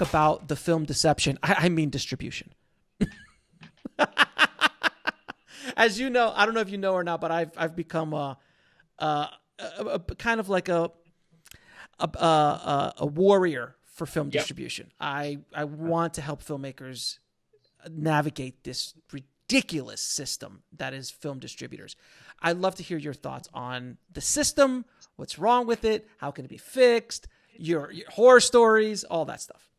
talk about the film deception, I, I mean distribution. As you know, I don't know if you know or not, but I've I've become a, a, a, a kind of like a a, a, a warrior for film yep. distribution. I I want to help filmmakers navigate this ridiculous system that is film distributors. I'd love to hear your thoughts on the system, what's wrong with it, how can it be fixed, your, your horror stories, all that stuff.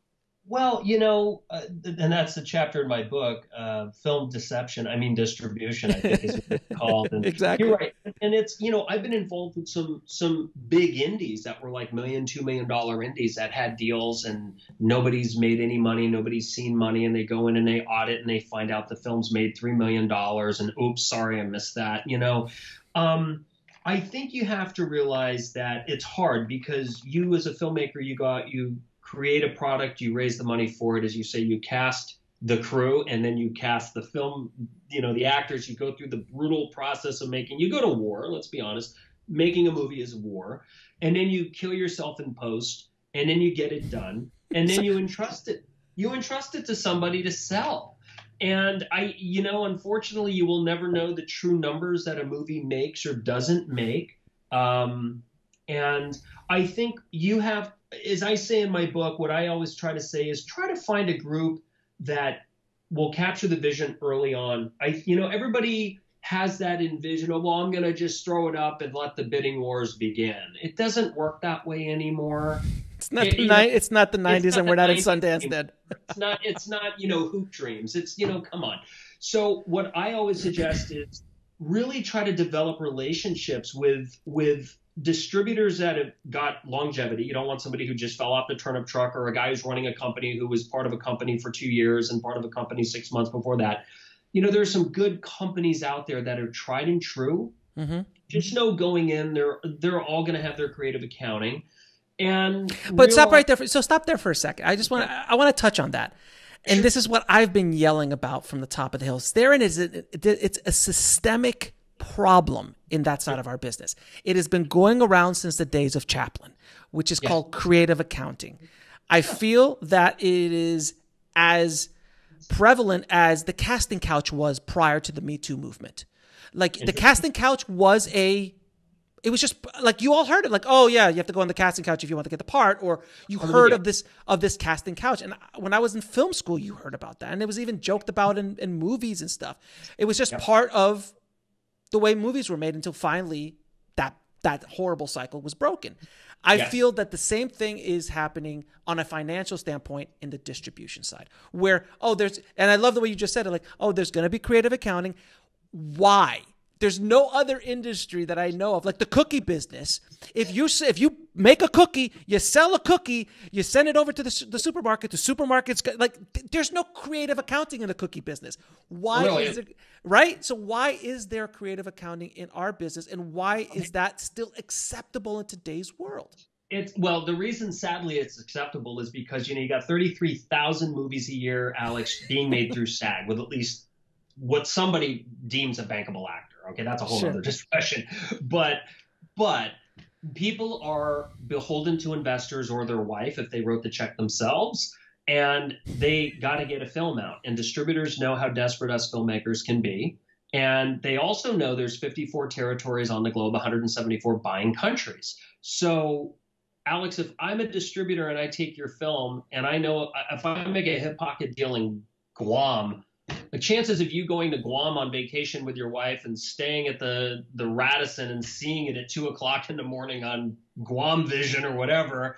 Well, you know, uh, and that's the chapter in my book, uh, film deception. I mean, distribution. I think is what it's called. And exactly. You're right, and it's you know I've been involved with some some big indies that were like million, two million dollar indies that had deals, and nobody's made any money, nobody's seen money, and they go in and they audit and they find out the film's made three million dollars, and oops, sorry, I missed that. You know. Um, I think you have to realize that it's hard because you, as a filmmaker, you got you create a product, you raise the money for it, as you say, you cast the crew, and then you cast the film, you know, the actors. You go through the brutal process of making. You go to war. Let's be honest. Making a movie is war, and then you kill yourself in post, and then you get it done, and then you entrust it. You entrust it to somebody to sell. And I, you know, unfortunately, you will never know the true numbers that a movie makes or doesn't make. Um, and I think you have as I say in my book, what I always try to say is try to find a group that will capture the vision early on. I, you know, everybody has that envision of, well, I'm going to just throw it up and let the bidding wars begin. It doesn't work that way anymore. It's not it, the ni- it's not the 90s and we're not at Sundance then. it's not it's not, you know, hoop dreams. It's, you know, come on. So what I always suggest is really try to develop relationships with with distributors that have got longevity. You don't want somebody who just fell off the turnip truck or a guy who's running a company who was part of a company for two years and part of a company six months before that. You know, there's some good companies out there that are tried and true. Mm-hmm. Just know going in, they're they're all going to have their creative accounting. And but stop right there. For, so stop there for a second. I just want to I want to touch on that. And this is what I've been yelling about from the top of the hill. Therein is it, it's a systemic problem in that side of our business. It has been going around since the days of Chaplin, which is yeah. called creative accounting. I feel that it is as prevalent as the casting couch was prior to the Me Too movement. Like the casting couch was a it was just like you all heard it like oh yeah you have to go on the casting couch if you want to get the part or you heard of this of this casting couch and when i was in film school you heard about that and it was even joked about in, in movies and stuff it was just yep. part of the way movies were made until finally that that horrible cycle was broken. I yes. feel that the same thing is happening on a financial standpoint in the distribution side, where oh, there's and I love the way you just said it, like oh, there's going to be creative accounting. Why? There's no other industry that I know of, like the cookie business. If you if you make a cookie, you sell a cookie, you send it over to the, the supermarket. The supermarket's like there's no creative accounting in the cookie business. Why really? is it right? So why is there creative accounting in our business, and why is that still acceptable in today's world? It's well, the reason sadly it's acceptable is because you know you got 33,000 movies a year, Alex, being made through SAG with at least what somebody deems a bankable actor. Okay, that's a whole sure. other discussion. But but people are beholden to investors or their wife if they wrote the check themselves and they got to get a film out and distributors know how desperate us filmmakers can be and they also know there's 54 territories on the globe 174 buying countries so alex if i'm a distributor and i take your film and i know if i make a hip pocket deal in guam the chances of you going to Guam on vacation with your wife and staying at the the Radisson and seeing it at two o'clock in the morning on Guam Vision or whatever,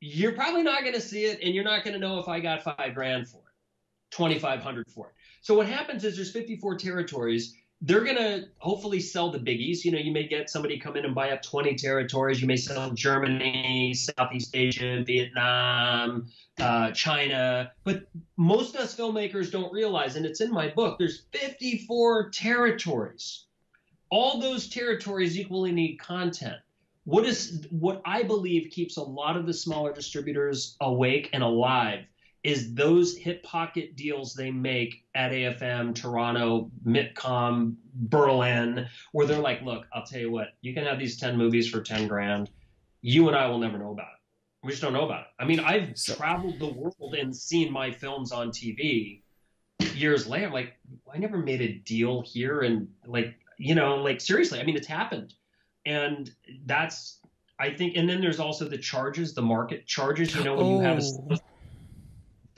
you're probably not going to see it, and you're not going to know if I got five grand for it, twenty five hundred for it. So what happens is there's 54 territories they're going to hopefully sell the biggies. You know, you may get somebody come in and buy up 20 territories. You may sell Germany, Southeast Asia, Vietnam, uh, China. But most of us filmmakers don't realize, and it's in my book, there's 54 territories. All those territories equally need content. What is what I believe keeps a lot of the smaller distributors awake and alive is those hip pocket deals they make at AFM, Toronto, MIPCOM, Berlin, where they're like, look, I'll tell you what, you can have these 10 movies for 10 grand. You and I will never know about it. We just don't know about it. I mean, I've traveled the world and seen my films on TV years later. I'm like, I never made a deal here, and like, you know, like seriously, I mean, it's happened, and that's I think, and then there's also the charges, the market charges. You know, when oh. you have a oh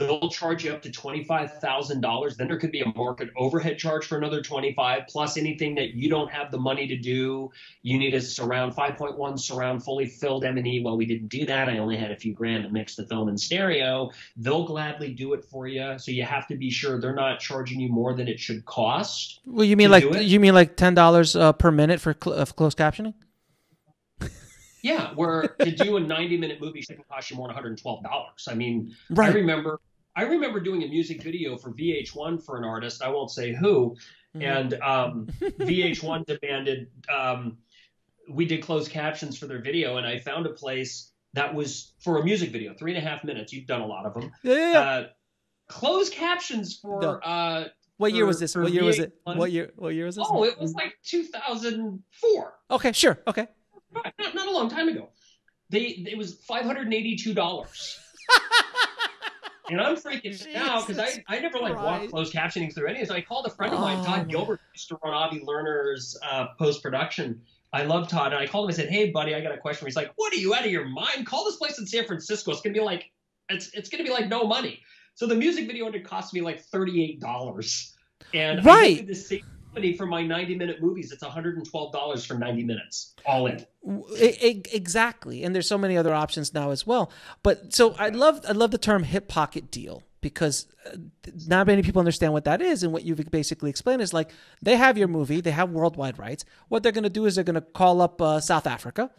they'll charge you up to $25,000. Then there could be a market overhead charge for another 25 plus anything that you don't have the money to do. You need a surround 5.1 surround fully filled M&E. Well, we didn't do that. I only had a few grand to mix the film and stereo. They'll gladly do it for you. So you have to be sure they're not charging you more than it should cost. Well, you mean like you mean like $10 uh, per minute for cl- uh, closed captioning? Yeah, where to do a 90 minute movie should cost you more than $112. I mean, right. I remember I remember doing a music video for VH1 for an artist. I won't say who, mm-hmm. and um, VH1 demanded um, we did closed captions for their video, and I found a place that was for a music video, three and a half minutes. You've done a lot of them. Yeah, yeah, yeah. Uh, closed captions for. No. Uh, what year was this? What year VH1. was it? What year? What year was this? Oh, it was like 2004. Okay, sure. Okay. Not, not a long time ago. They it was five hundred and eighty two dollars. and I'm freaking out because I, I never like walked closed captioning through any. So I called a friend of mine, Todd oh. Gilbert, used to run Avi Lerner's uh, post production. I love Todd, and I called him. I said, "Hey, buddy, I got a question." He's like, "What are you out of your mind? Call this place in San Francisco. It's gonna be like, it's it's gonna be like no money." So the music video ended cost me like thirty eight dollars, and right. I did the same company for my 90 minute movies. It's $112 for 90 minutes, all in. Exactly. And there's so many other options now as well. But so I love I love the term hip pocket deal because uh, not many people understand what that is and what you've basically explained is like they have your movie they have worldwide rights what they're going to do is they're going to call up uh, south africa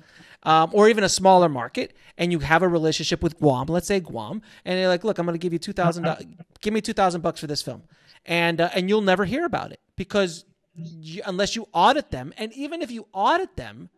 um, or even a smaller market and you have a relationship with guam let's say guam and they're like look i'm going to give you two thousand dollars. give me 2000 bucks for this film and uh, and you'll never hear about it because you, unless you audit them, and even if you audit them,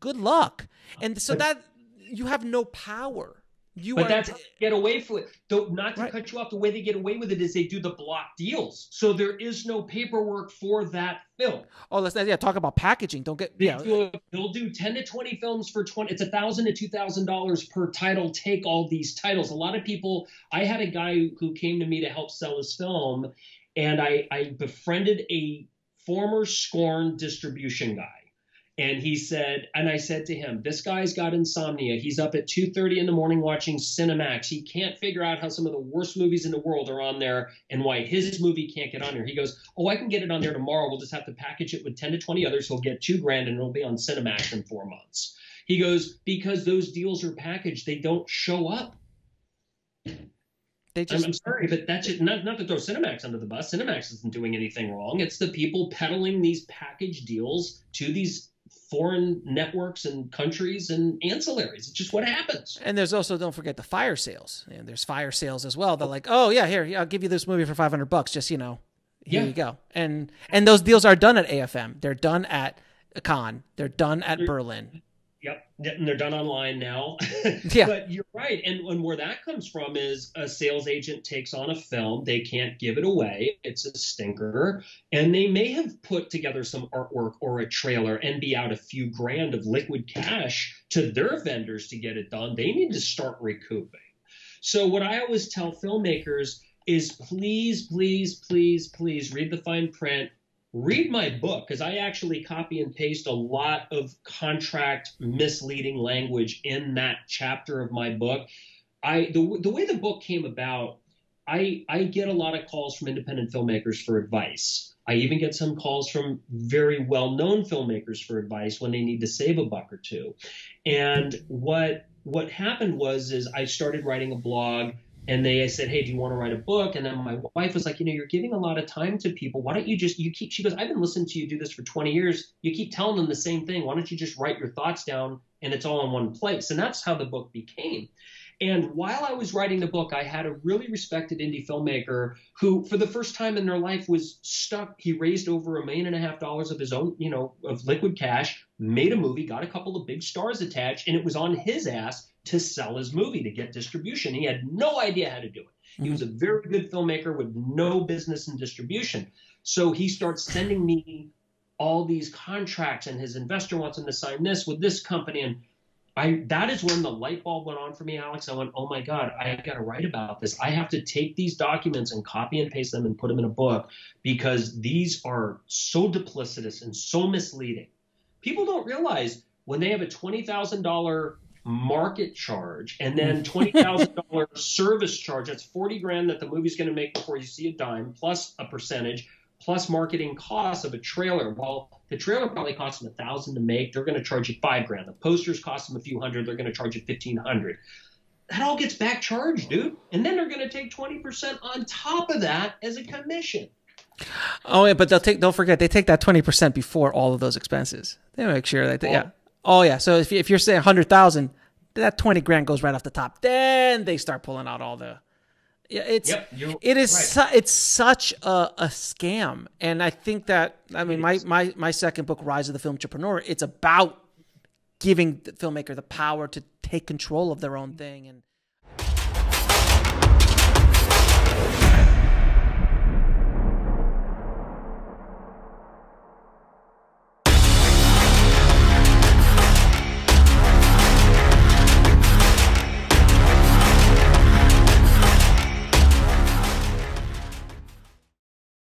good luck. And so that you have no power. You but are, that's get away from it. Though not to right. cut you off, the way they get away with it is they do the block deals. So there is no paperwork for that film. Oh, let's yeah talk about packaging. Don't get they yeah. Do, they'll do ten to twenty films for twenty. It's a thousand to two thousand dollars per title. Take all these titles. A lot of people. I had a guy who came to me to help sell his film, and I, I befriended a former Scorn distribution guy. And he said, and I said to him, this guy's got insomnia. He's up at 2:30 in the morning watching Cinemax. He can't figure out how some of the worst movies in the world are on there and why his movie can't get on there. He goes, "Oh, I can get it on there tomorrow. We'll just have to package it with 10 to 20 others. He'll get 2 grand and it'll be on Cinemax in 4 months." He goes, "Because those deals are packaged, they don't show up." They just, I'm, I'm sorry, but that's just, not, not to throw Cinemax under the bus. Cinemax isn't doing anything wrong. It's the people peddling these package deals to these foreign networks and countries and ancillaries. It's just what happens. And there's also don't forget the fire sales. And there's fire sales as well. They're oh. like, oh yeah, here I'll give you this movie for 500 bucks. Just you know, here yeah. you go. And and those deals are done at AFM. They're done at Cannes. They're done at Berlin. Yep, and they're done online now. yeah, but you're right, and, and where that comes from is a sales agent takes on a film, they can't give it away, it's a stinker, and they may have put together some artwork or a trailer and be out a few grand of liquid cash to their vendors to get it done. They need to start recouping. So what I always tell filmmakers is please, please, please, please read the fine print read my book because I actually copy and paste a lot of contract misleading language in that chapter of my book. I the the way the book came about, I I get a lot of calls from independent filmmakers for advice. I even get some calls from very well-known filmmakers for advice when they need to save a buck or two. And what what happened was is I started writing a blog and they said, "Hey, do you want to write a book?" And then my wife was like, "You know, you're giving a lot of time to people. Why don't you just you keep?" She goes, "I've been listening to you do this for 20 years. You keep telling them the same thing. Why don't you just write your thoughts down and it's all in one place?" And that's how the book became. And while I was writing the book, I had a really respected indie filmmaker who, for the first time in their life, was stuck. He raised over a million and a half dollars of his own, you know, of liquid cash, made a movie, got a couple of big stars attached, and it was on his ass to sell his movie to get distribution. He had no idea how to do it. He was a mm-hmm. very good filmmaker with no business in distribution. So he starts sending me all these contracts, and his investor wants him to sign this with this company. And I that is when the light bulb went on for me, Alex. I went, oh my god, I got to write about this. I have to take these documents and copy and paste them and put them in a book because these are so duplicitous and so misleading. People don't realize when they have a twenty thousand dollar market charge and then twenty thousand dollar service charge. That's forty grand that the movie's going to make before you see a dime, plus a percentage, plus marketing costs of a trailer. Well, the trailer probably costs them a thousand to make. They're going to charge you five grand. The posters cost them a few hundred. They're going to charge you fifteen hundred. That all gets back charged, dude. And then they're going to take twenty percent on top of that as a commission. Oh yeah, but they'll take. Don't forget, they take that twenty percent before all of those expenses. They make sure that they, yeah. Oh, oh yeah. So if if you're saying hundred thousand, that twenty grand goes right off the top. Then they start pulling out all the. Yeah, it's Yep, it is right. su- it's such a, a scam, and I think that I mean my, my my second book, Rise of the Film Entrepreneur, it's about giving the filmmaker the power to take control of their own thing and.